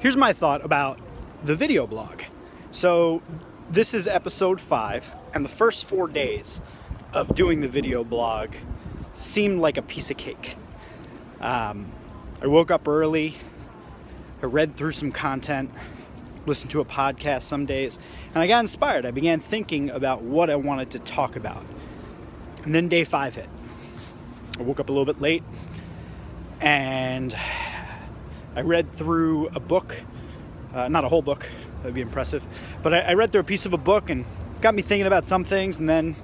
here's my thought about the video blog. So this is episode five, and the first four days of doing the video blog seemed like a piece of cake. Um, I woke up early, I read through some content, listened to a podcast some days, and I got inspired. I began thinking about what I wanted to talk about. And then day five hit. I woke up a little bit late and I read through a book, uh, not a whole book, that'd be impressive, but I, I, read through a piece of a book and got me thinking about some things and then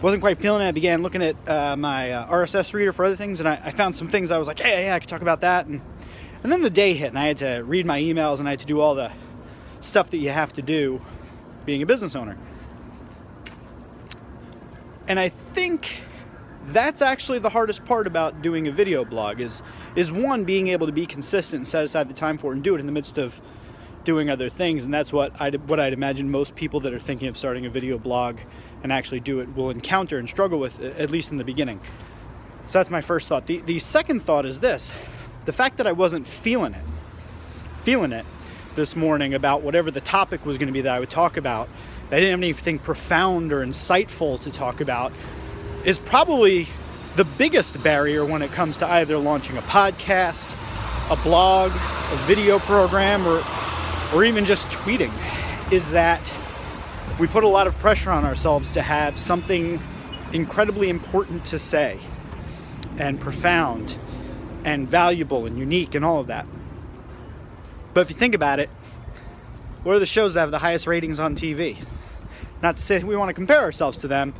wasn't quite feeling it. I began looking at uh, my uh, RSS reader for other things and I, I, found some things I was like, hey, yeah, I could talk about that. And, and then the day hit and I had to read my emails and I had to do all the stuff that you have to do being a business owner. And I think that's actually the hardest part about doing a video blog is is one being able to be consistent and set aside the time for it and do it in the midst of doing other things and that's what I what I'd imagine most people that are thinking of starting a video blog and actually do it will encounter and struggle with at least in the beginning. So that's my first thought. The the second thought is this. The fact that I wasn't feeling it. Feeling it this morning about whatever the topic was going to be that I would talk about. I didn't have anything profound or insightful to talk about is probably the biggest barrier when it comes to either launching a podcast, a blog, a video program, or, or even just tweeting, is that we put a lot of pressure on ourselves to have something incredibly important to say and profound and valuable and unique and all of that. But if you think about it, what are the shows that have the highest ratings on TV? Not to say we want to compare ourselves to them,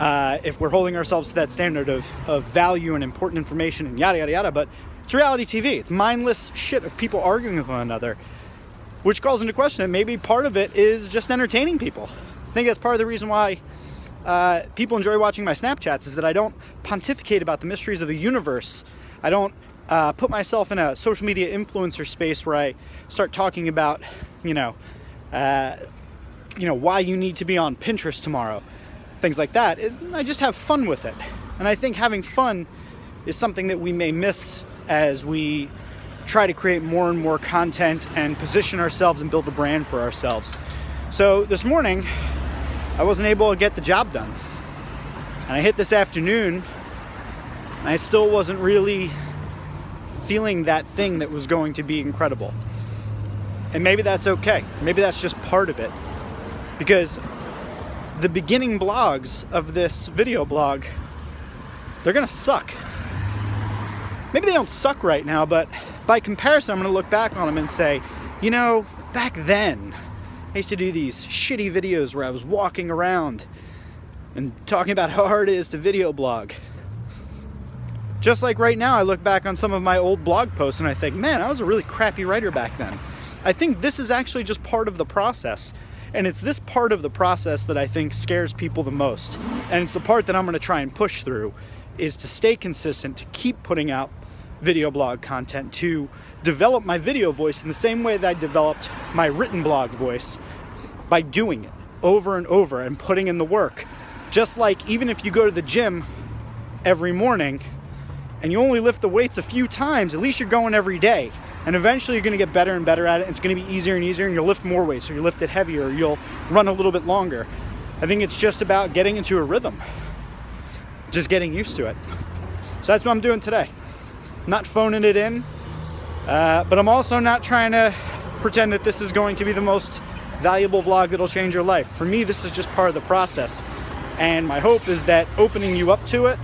uh, if we're holding ourselves to that standard of, of value and important information and yada yada yada. But it's reality TV. It's mindless shit of people arguing with one another, which calls into question that maybe part of it is just entertaining people. I think that's part of the reason why uh, people enjoy watching my Snapchats is that I don't pontificate about the mysteries of the universe. I don't uh, put myself in a social media influencer space where I start talking about, you know, uh, you know why you need to be on Pinterest tomorrow things like that is I just have fun with it. And I think having fun is something that we may miss as we try to create more and more content and position ourselves and build a brand for ourselves. So this morning, I wasn't able to get the job done. And I hit this afternoon, and I still wasn't really feeling that thing that was going to be incredible. And maybe that's okay. Maybe that's just part of it. Because the beginning blogs of this video blog, they're gonna suck. Maybe they don't suck right now, but by comparison, I'm gonna look back on them and say, you know, back then, I used to do these shitty videos where I was walking around and talking about how hard it is to video blog. Just like right now, I look back on some of my old blog posts and I think, man, I was a really crappy writer back then. I think this is actually just part of the process. And it's this part of the process that I think scares people the most. And it's the part that I'm gonna try and push through is to stay consistent, to keep putting out video blog content, to develop my video voice in the same way that I developed my written blog voice by doing it over and over and putting in the work. Just like even if you go to the gym every morning and you only lift the weights a few times, at least you're going every day. And eventually you're gonna get better and better at it. It's gonna be easier and easier and you'll lift more weight. So you lift it heavier you'll run a little bit longer. I think it's just about getting into a rhythm, just getting used to it. So that's what I'm doing today. I'm not phoning it in, uh, but I'm also not trying to pretend that this is going to be the most valuable vlog that'll change your life. For me, this is just part of the process. And my hope is that opening you up to it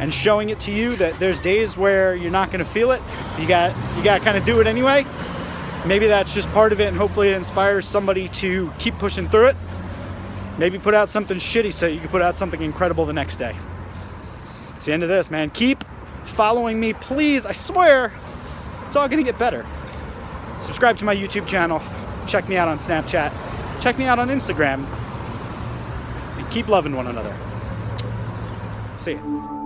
and showing it to you that there's days where you're not going to feel it. You got you got to kind of do it anyway. Maybe that's just part of it, and hopefully it inspires somebody to keep pushing through it. Maybe put out something shitty so you can put out something incredible the next day. It's the end of this, man. Keep following me, please. I swear, it's all going to get better. Subscribe to my YouTube channel. Check me out on Snapchat. Check me out on Instagram. And keep loving one another. See you.